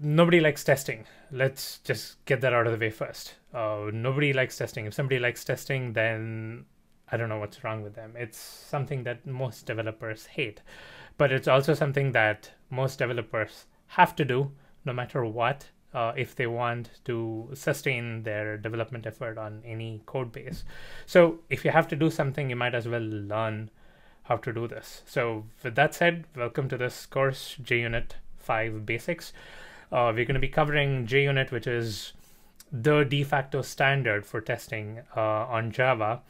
nobody likes testing. Let's just get that out of the way first. Uh, nobody likes testing. If somebody likes testing, then I don't know what's wrong with them. It's something that most developers hate, but it's also something that most developers have to do no matter what uh, if they want to sustain their development effort on any code base. So if you have to do something, you might as well learn how to do this. So with that said, welcome to this course, JUnit 5 Basics. Uh, we're going to be covering JUnit, which is the de facto standard for testing uh, on Java.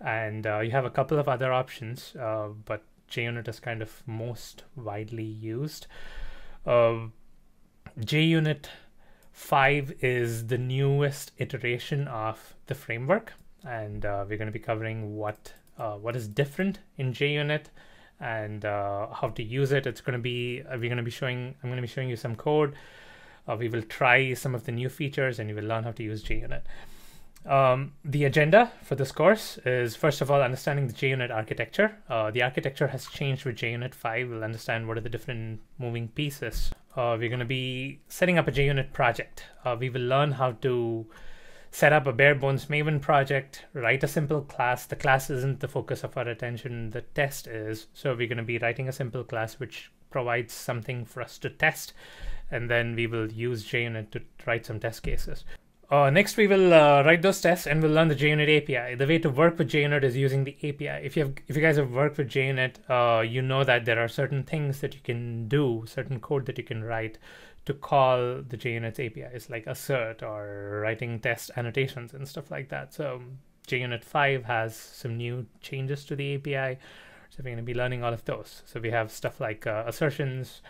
And uh, you have a couple of other options, uh, but JUnit is kind of most widely used. Uh, JUnit 5 is the newest iteration of the framework, and uh, we're going to be covering what uh, what is different in JUnit and uh, how to use it. It's going to be uh, we're going to be showing I'm going to be showing you some code. Uh, we will try some of the new features, and you will learn how to use JUnit. Um, the agenda for this course is first of all understanding the JUnit architecture. Uh, the architecture has changed with JUnit 5. We'll understand what are the different moving pieces. Uh, we're going to be setting up a JUnit project. Uh, we will learn how to set up a bare bones Maven project, write a simple class. The class isn't the focus of our attention, the test is. So we're going to be writing a simple class which provides something for us to test. And then we will use JUnit to write some test cases. Uh, next, we will uh, write those tests and we'll learn the JUnit API. The way to work with JUnit is using the API. If you have, if you guys have worked with JUnit, uh, you know that there are certain things that you can do, certain code that you can write to call the JUnit's APIs, like assert or writing test annotations and stuff like that. So JUnit 5 has some new changes to the API. So we're going to be learning all of those. So we have stuff like uh, assertions,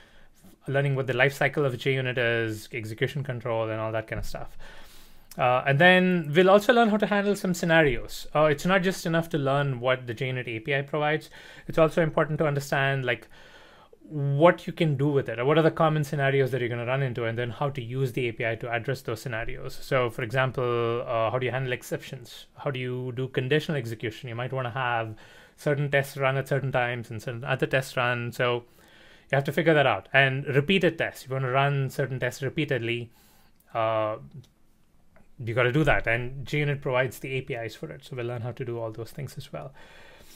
learning what the lifecycle of JUnit is, execution control, and all that kind of stuff. Uh, and then we'll also learn how to handle some scenarios. Uh, it's not just enough to learn what the JUnit API provides. It's also important to understand like what you can do with it. Or what are the common scenarios that you're going to run into and then how to use the api to address those scenarios. So for example uh, how do you handle exceptions? How do you do conditional execution? You might want to have certain tests run at certain times and certain other tests run. So you have to figure that out. And repeated tests. You want to run certain tests repeatedly uh, you got to do that. And JUnit provides the apis for it so we'll learn how to do all those things as well